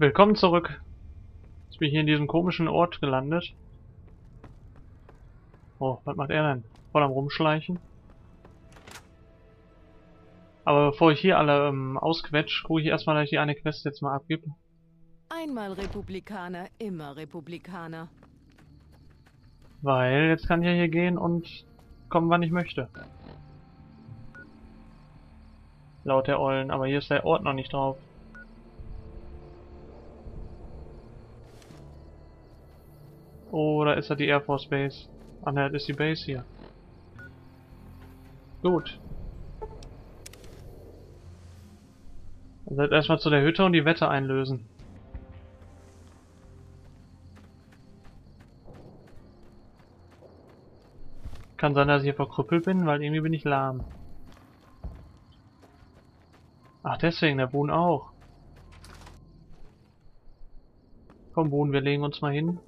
Willkommen zurück. Jetzt bin ich hier in diesem komischen Ort gelandet. Oh, was macht er denn? Voll am Rumschleichen. Aber bevor ich hier alle ähm, ausquetsch, gucke ich erstmal, dass ich die eine Quest jetzt mal abgebe. Einmal Republikaner, immer Republikaner. Weil jetzt kann ich ja hier gehen und kommen, wann ich möchte. Laut der Eulen, aber hier ist der Ort noch nicht drauf. Da ist ja die Air Force Base. Ah ne, ist die Base hier. Gut. Also erstmal zu der Hütte und die Wette einlösen. Kann sein, dass ich hier verkrüppelt bin, weil irgendwie bin ich lahm. Ach, deswegen, der Boden auch. Komm, Boden, wir legen uns mal hin.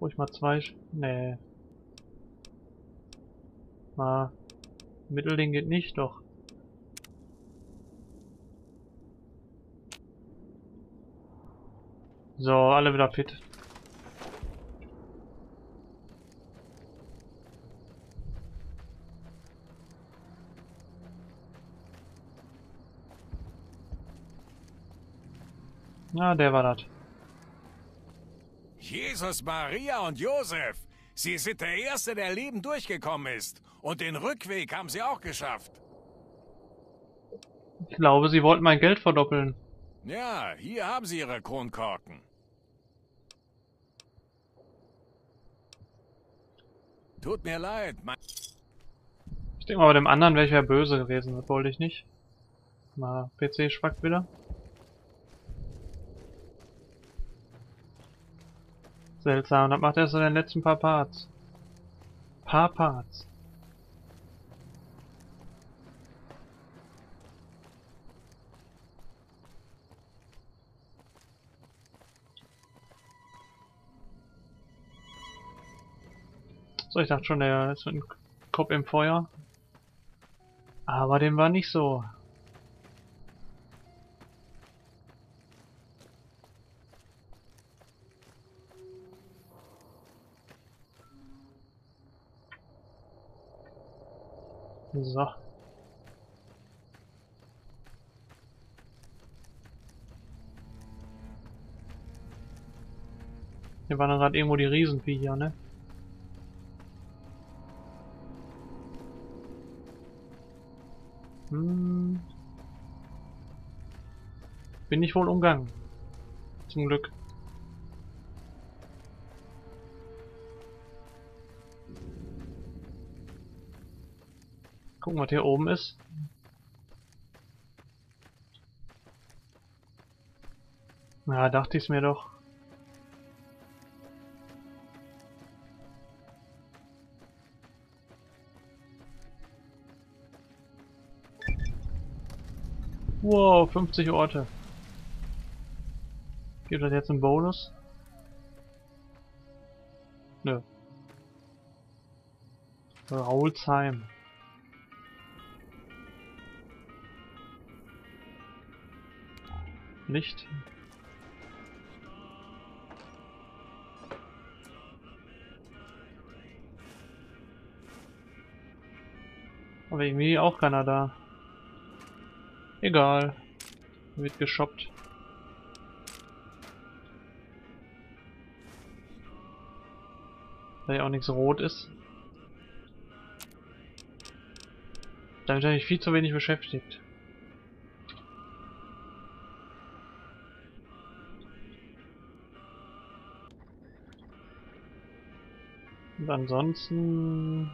Ruhig mal zwei... Sch nee. Mal... Mittelding geht nicht, doch. So, alle wieder fit. Na, der war das. Jesus, Maria und Josef! Sie sind der Erste, der Leben durchgekommen ist. Und den Rückweg haben Sie auch geschafft. Ich glaube, Sie wollten mein Geld verdoppeln. Ja, hier haben Sie Ihre Kronkorken. Tut mir leid, mein... Ich denke mal, bei dem anderen wäre ich ja böse gewesen. Das wollte ich nicht. Mal, PC schwackt wieder. Seltsam, das macht er so in den letzten paar Parts. Paar Parts. So, ich dachte schon, der ist mit dem Kopf im Feuer. Aber dem war nicht so. So. Hier waren gerade irgendwo die Riesenviecher, ne? Hm. Bin ich wohl umgangen. Zum Glück. Gucken, was hier oben ist. Na, dachte ich's mir doch. Wow, 50 Orte. Gibt das jetzt einen Bonus? Nö. Raulsheim. Nicht. Aber irgendwie auch keiner da. Egal. Wird geshoppt. Weil ja auch nichts rot ist. Damit habe ich viel zu wenig beschäftigt. Und ansonsten...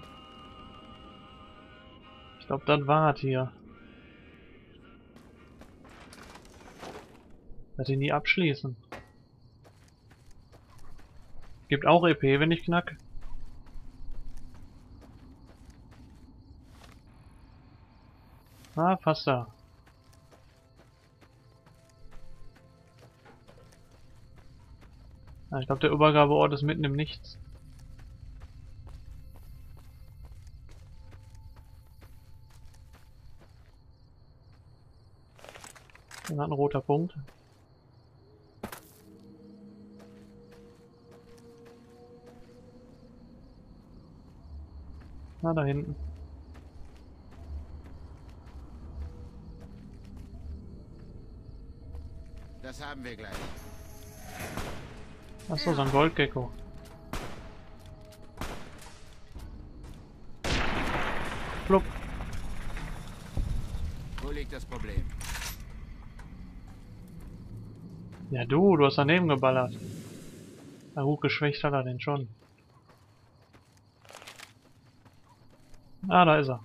Ich glaube, das war's hier. Dass ich nie abschließen. Gibt auch EP, wenn ich knack. Ah, fast da. Ah, ich glaube, der Übergabeort ist mitten im Nichts. Hat ein roter Punkt. Na, da hinten. Das haben wir gleich. Achso, so ein Goldgecko. Plupp. Wo liegt das Problem? Ja du, du hast daneben geballert. Na gut, geschwächt hat er den schon. Ah, da ist er.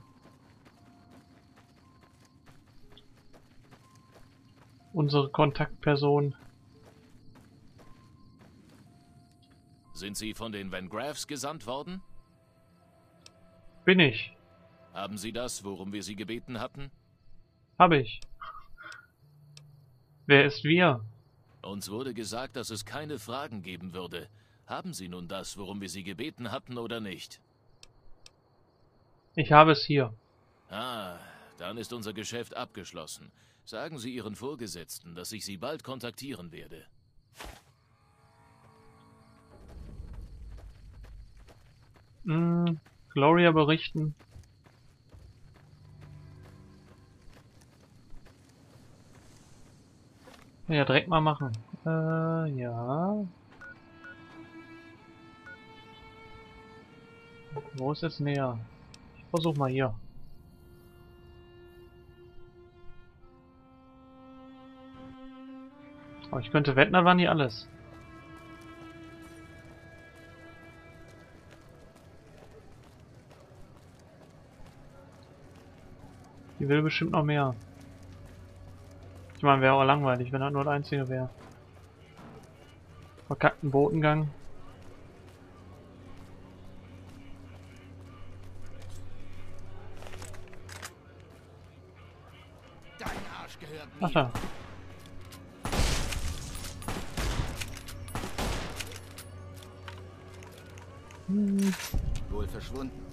Unsere Kontaktperson. Sind Sie von den Van Graffs gesandt worden? Bin ich. Haben Sie das, worum wir Sie gebeten hatten? Hab ich. Wer ist wir? Uns wurde gesagt, dass es keine Fragen geben würde. Haben Sie nun das, worum wir Sie gebeten hatten oder nicht? Ich habe es hier. Ah, dann ist unser Geschäft abgeschlossen. Sagen Sie Ihren Vorgesetzten, dass ich Sie bald kontaktieren werde. Hm, Gloria berichten. Ja, direkt mal machen. Äh, ja. Wo ist jetzt näher? Ich versuch mal hier. Aber ich könnte wetten, da waren die alles. Die will bestimmt noch mehr. Ich meine, wäre auch langweilig, wenn er nur der einzige wäre. Verkackten Botengang. Dein Arsch gehört Ach da. Hm, Wohl verschwunden.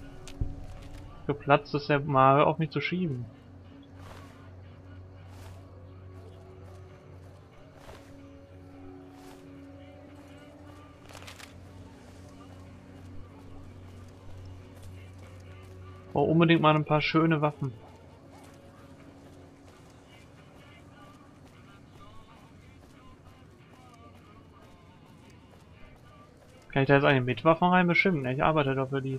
geplatzt ist der mal auf mich zu schieben. Oh, unbedingt mal ein paar schöne Waffen. Kann ich da jetzt eine mit Waffen rein? Bestimmt? Ich arbeite doch für die.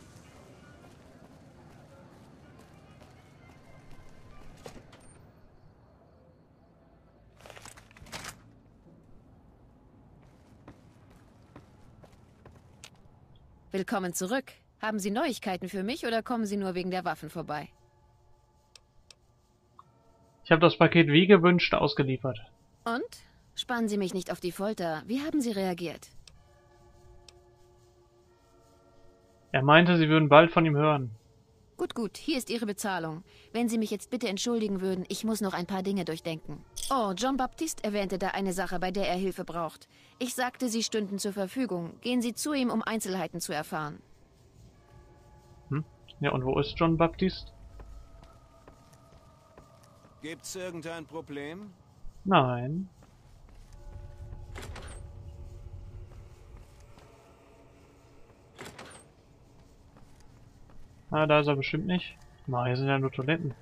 Willkommen zurück. Haben Sie Neuigkeiten für mich oder kommen Sie nur wegen der Waffen vorbei? Ich habe das Paket wie gewünscht ausgeliefert. Und? Spannen Sie mich nicht auf die Folter. Wie haben Sie reagiert? Er meinte, sie würden bald von ihm hören. Gut, gut, hier ist Ihre Bezahlung. Wenn Sie mich jetzt bitte entschuldigen würden, ich muss noch ein paar Dinge durchdenken. Oh, John Baptiste erwähnte da eine Sache, bei der er Hilfe braucht. Ich sagte, Sie stünden zur Verfügung. Gehen Sie zu ihm, um Einzelheiten zu erfahren. Ja, und wo ist John Baptiste? Gibt's irgendein Problem? Nein. Ah, da ist er bestimmt nicht. Na, hier sind ja nur Toiletten.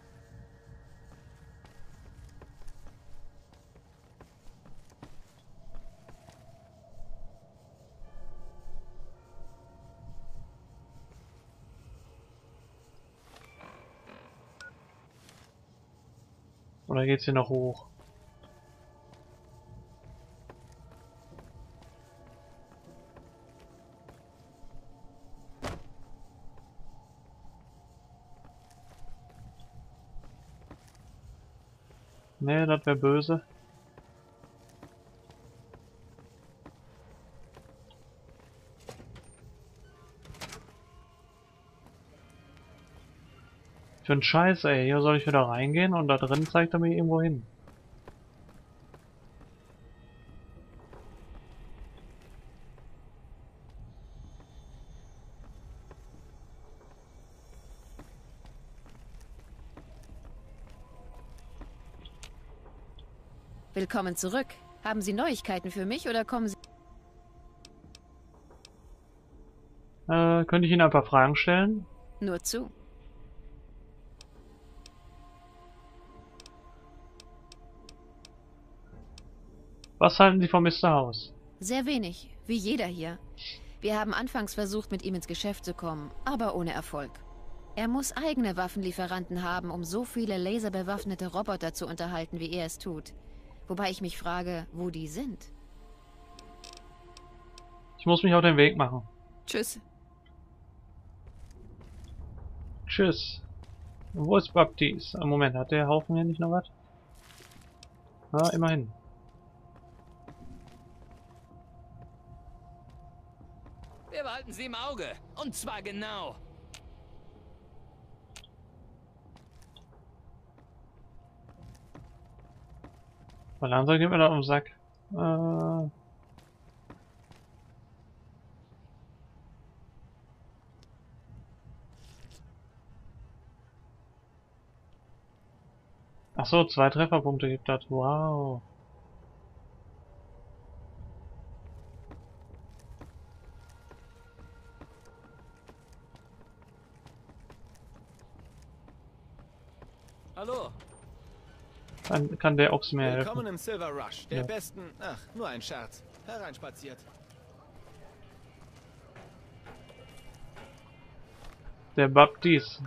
Oder geht's hier noch hoch? Nee, das wäre böse. Für einen Scheiß, ey. Hier soll ich wieder reingehen und da drin zeigt er mir irgendwo hin. Willkommen zurück. Haben Sie Neuigkeiten für mich oder kommen Sie... Äh, könnte ich Ihnen ein paar Fragen stellen? Nur zu. Was halten Sie von Mr. House? Sehr wenig, wie jeder hier. Wir haben anfangs versucht, mit ihm ins Geschäft zu kommen, aber ohne Erfolg. Er muss eigene Waffenlieferanten haben, um so viele laserbewaffnete Roboter zu unterhalten, wie er es tut. Wobei ich mich frage, wo die sind. Ich muss mich auf den Weg machen. Tschüss. Tschüss. Wo ist Baptiste? Ah, Moment, hat der Haufen hier nicht noch was? Na, immerhin. Behalten sie im Auge. Und zwar genau. Weil langsam geht mir da um den Sack. Äh, Ach so, zwei Trefferpunkte gibt das. Wow. Hallo, Kann, der Ochs mir helfen? willkommen im Silver Rush, der Ja. besten... Ach, nur ein Scherz. Hereinspaziert. Der Baptiste.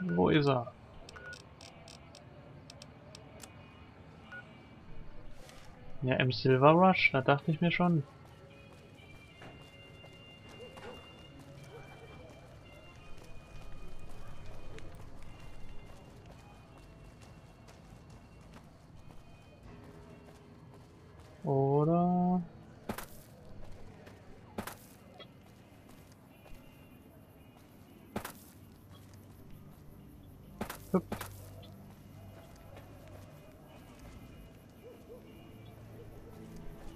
Wo ist er? Ja, im Silver Rush, da dachte ich mir schon. Hüpp.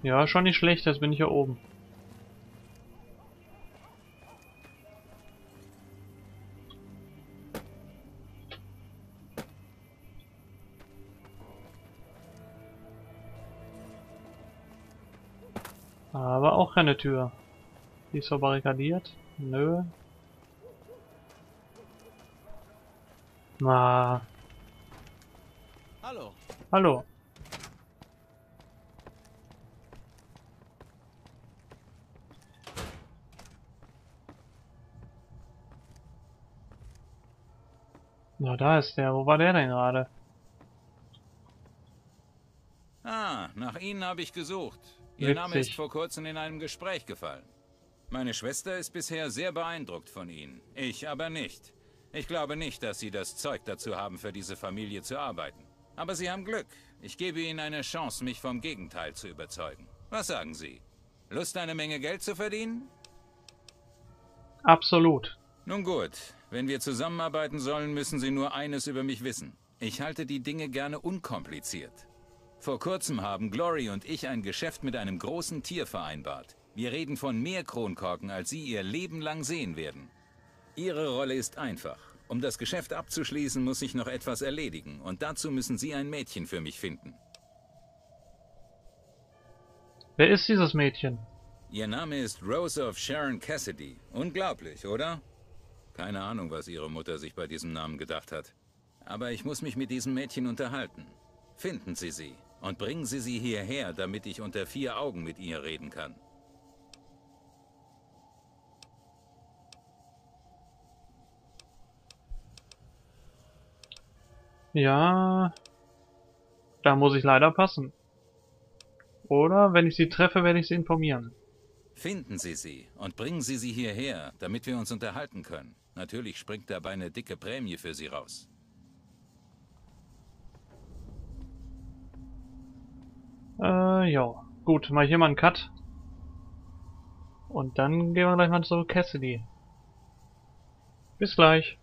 Ja, schon nicht schlecht, jetzt bin ich hier oben. Aber auch keine Tür. Die ist so barrikadiert. Nö. Na, Hallo. hallo. Na, da ist der. Wo war der denn gerade? Ah, nach Ihnen habe ich gesucht. Ihr Name ist vor kurzem in einem Gespräch gefallen. Meine Schwester ist bisher sehr beeindruckt von Ihnen. Ich aber nicht. Ich glaube nicht, dass Sie das Zeug dazu haben, für diese Familie zu arbeiten. Aber Sie haben Glück. Ich gebe Ihnen eine Chance, mich vom Gegenteil zu überzeugen. Was sagen Sie? Lust, eine Menge Geld zu verdienen? Absolut. Nun gut, wenn wir zusammenarbeiten sollen, müssen Sie nur eines über mich wissen. Ich halte die Dinge gerne unkompliziert. Vor kurzem haben Glory und ich ein Geschäft mit einem großen Tier vereinbart. Wir reden von mehr Kronkorken, als Sie Ihr Leben lang sehen werden. Ihre Rolle ist einfach. Um das Geschäft abzuschließen, muss ich noch etwas erledigen. Und dazu müssen Sie ein Mädchen für mich finden. Wer ist dieses Mädchen? Ihr Name ist Rose of Sharon Cassidy. Unglaublich, oder? Keine Ahnung, was Ihre Mutter sich bei diesem Namen gedacht hat. Aber ich muss mich mit diesem Mädchen unterhalten. Finden Sie sie und bringen Sie sie hierher, damit ich unter vier Augen mit ihr reden kann. Ja, da muss ich leider passen. Oder wenn ich sie treffe, werde ich sie informieren. Finden Sie sie und bringen Sie sie hierher, damit wir uns unterhalten können. Natürlich springt dabei eine dicke Prämie für Sie raus. Äh, ja. Gut, mal hier mal einen Cut. Und dann gehen wir gleich mal zu Cassidy. Bis gleich.